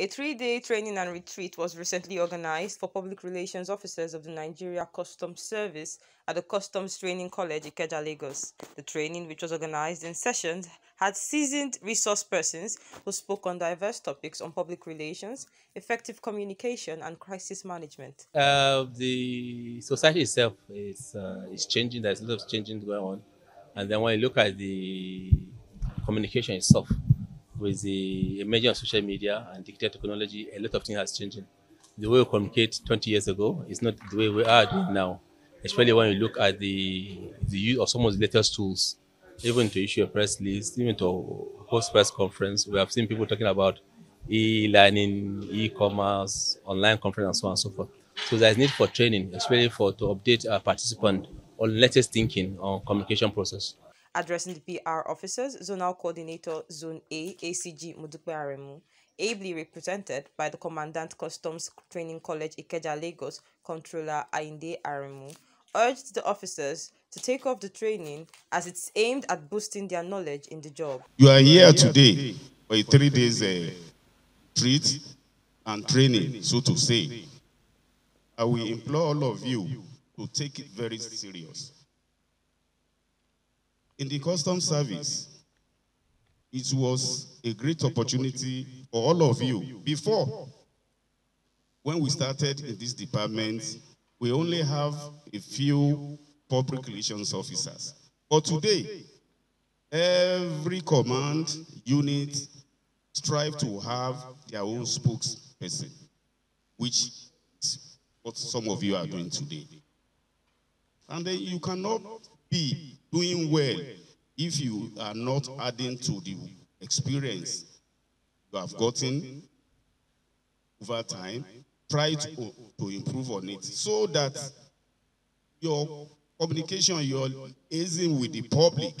A three-day training and retreat was recently organized for public relations officers of the Nigeria Customs Service at the Customs Training College, Ikeja, Lagos. The training, which was organized in sessions, had seasoned resource persons who spoke on diverse topics on public relations, effective communication, and crisis management. Uh, the society itself is uh, is changing. There's a lot of changing going on, and then when you look at the communication itself, with the emergence of social media and digital technology, a lot of things has changed. The way we communicate 20 years ago is not the way we are doing now, especially when you look at the, the use of some of the latest tools, even to issue a press list, even to host press conference. We have seen people talking about e-learning, e-commerce, online conference, and so on and so forth. So there's need for training, especially for to update our participant on latest thinking on communication process. Addressing the PR officers, Zonal Coordinator Zone A, ACG Modupe Aremu, ably represented by the Commandant Customs Training College Ikeja Lagos, Controller Ainde Aremu, urged the officers to take off the training as it's aimed at boosting their knowledge in the job. You are here today for a three days uh, treat and training, so to say. I will implore all of you to take it very serious in the custom service, it was a great opportunity for all of you. Before, when we started in this department, we only have a few public relations officers. But today, every command unit strive to have their own spokesperson, which is what some of you are doing today. And then you cannot be doing well if you are not adding to the experience you have gotten over time. Try to, to improve on it so that your communication, your liaison with the public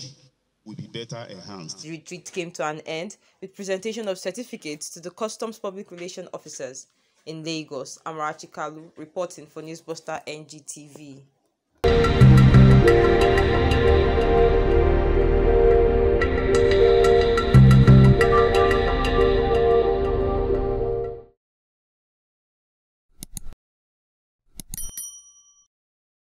will be better enhanced. The retreat came to an end with presentation of certificates to the Customs Public Relation Officers in Lagos. Amarachi Kalu reporting for NewsBusta NGTV.